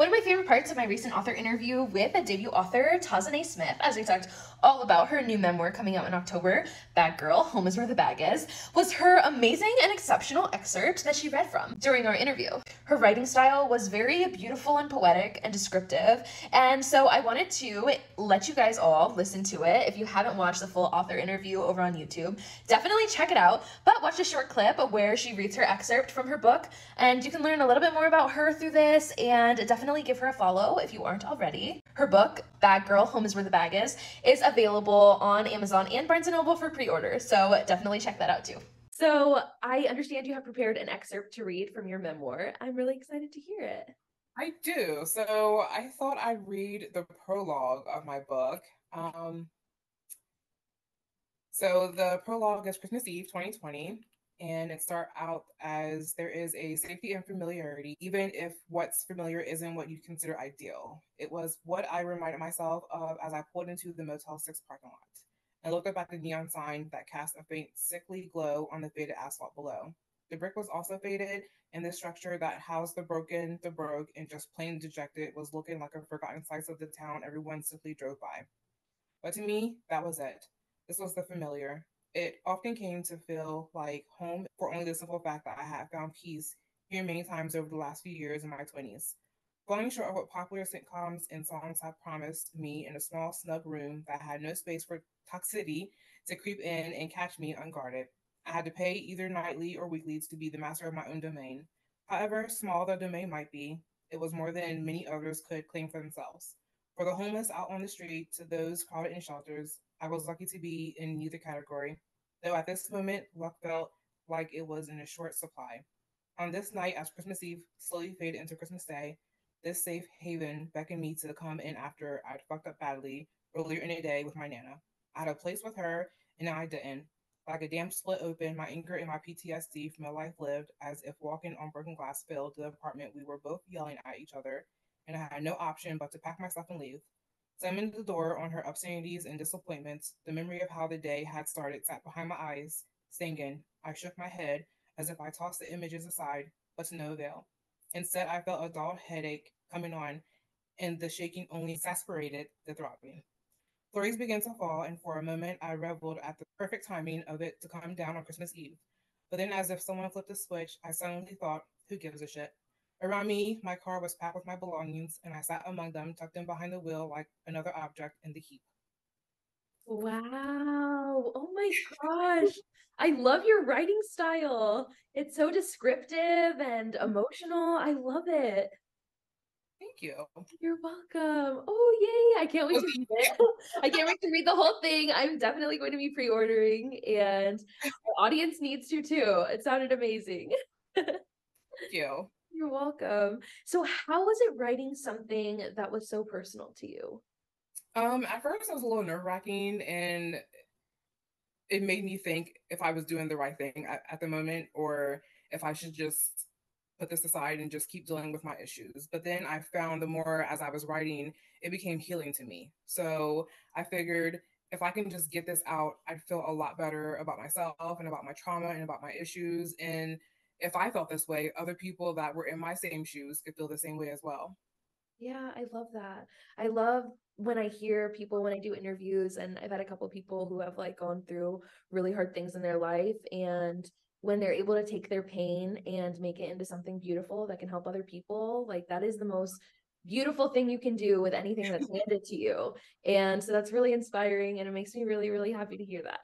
One of my favorite parts of my recent author interview with a debut author, Tozaneé Smith, as we talked all about her new memoir coming out in October, Bag Girl, Home is Where the Bag Is, was her amazing and exceptional excerpt that she read from during our interview. Her writing style was very beautiful and poetic and descriptive, and so I wanted to let you guys all listen to it. If you haven't watched the full author interview over on YouTube, definitely check it out, but watch a short clip where she reads her excerpt from her book, and you can learn a little bit more about her through this, and definitely definitely give her a follow if you aren't already. Her book, Bag Girl, Home is Where the Bag Is, is available on Amazon and Barnes & Noble for pre-order, so definitely check that out too. So I understand you have prepared an excerpt to read from your memoir. I'm really excited to hear it. I do. So I thought I'd read the prologue of my book. Um, so the prologue is Christmas Eve 2020 and it start out as there is a safety and familiarity, even if what's familiar isn't what you consider ideal. It was what I reminded myself of as I pulled into the Motel 6 parking lot and looked up at the neon sign that cast a faint, sickly glow on the faded asphalt below. The brick was also faded, and the structure that housed the broken, the broke, and just plain dejected was looking like a forgotten slice of the town everyone simply drove by. But to me, that was it. This was the familiar, it often came to feel like home for only the simple fact that I had found peace here many times over the last few years in my 20s. Falling short of what popular sitcoms and songs have promised me in a small, snug room that had no space for toxicity to creep in and catch me unguarded. I had to pay either nightly or weekly to be the master of my own domain. However small the domain might be, it was more than many others could claim for themselves. For the homeless out on the street to those crowded in shelters, I was lucky to be in neither category, though at this moment, luck felt like it was in a short supply. On this night, as Christmas Eve slowly faded into Christmas Day, this safe haven beckoned me to come in after I'd fucked up badly earlier in the day with my Nana. I had a place with her, and I didn't. Like a dam split open, my anger and my PTSD from a life lived as if walking on broken glass filled the apartment. We were both yelling at each other, and I had no option but to pack myself and leave. Slamming the door on her obscenities and disappointments, the memory of how the day had started sat behind my eyes, stinging. I shook my head as if I tossed the images aside, but to no avail. Instead, I felt a dull headache coming on, and the shaking only exasperated the throbbing. Flurries began to fall, and for a moment I reveled at the perfect timing of it to come down on Christmas Eve. But then, as if someone flipped a switch, I suddenly thought, who gives a shit? Around me, my car was packed with my belongings, and I sat among them, tucked in behind the wheel like another object in the heap. Wow. Oh my gosh. I love your writing style. It's so descriptive and emotional. I love it. Thank you. You're welcome. Oh yay. I can't wait to read it. I can't wait to read the whole thing. I'm definitely going to be pre-ordering and the audience needs to too. It sounded amazing. Thank you. You're welcome. So how was it writing something that was so personal to you? Um, at first it was a little nerve wracking and it made me think if I was doing the right thing at, at the moment or if I should just put this aside and just keep dealing with my issues. But then I found the more as I was writing, it became healing to me. So I figured if I can just get this out, I'd feel a lot better about myself and about my trauma and about my issues. And if I felt this way, other people that were in my same shoes could feel the same way as well. Yeah, I love that. I love when I hear people when I do interviews, and I've had a couple people who have like gone through really hard things in their life, and when they're able to take their pain and make it into something beautiful that can help other people, like that is the most beautiful thing you can do with anything that's handed to you. And so that's really inspiring, and it makes me really, really happy to hear that.